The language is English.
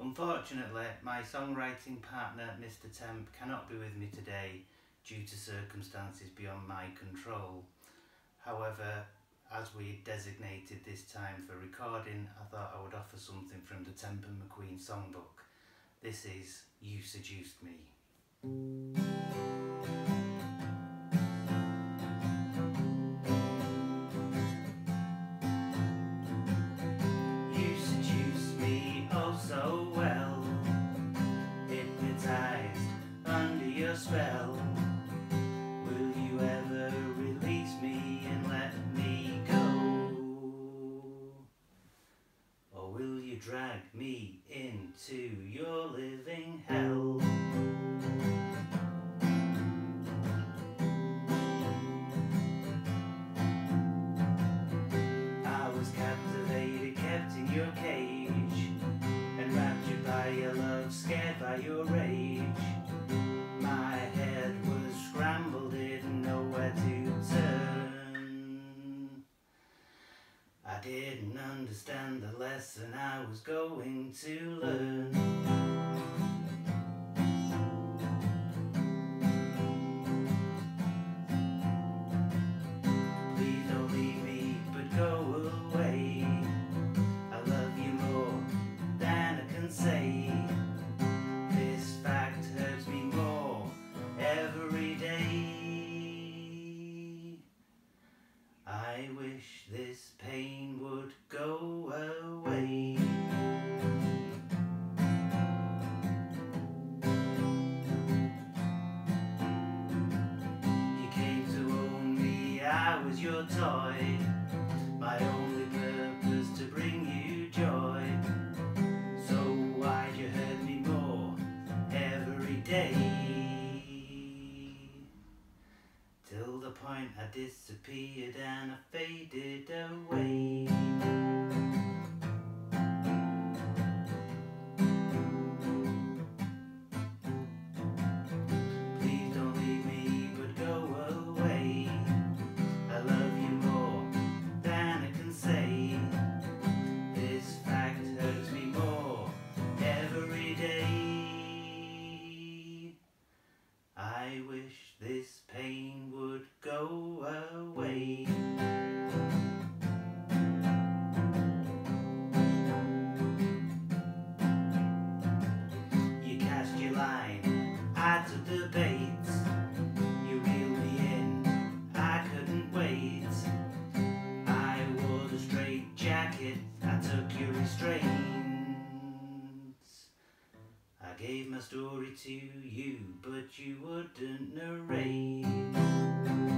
Unfortunately, my songwriting partner, Mr. Temp, cannot be with me today due to circumstances beyond my control. However, as we designated this time for recording, I thought I would offer something from the Temp and McQueen songbook. This is You Seduced Me. Spell. Will you ever release me and let me go? Or will you drag me into your living hell? I was captivated, kept in your cage, enraptured by your love, scared by your rage. Understand the lesson I was going to learn. Wish this pain would go away. You came to own me, I was your toy. My only the point I disappeared and I faded away. Jacket, I took your restraints. I gave my story to you, but you wouldn't narrate.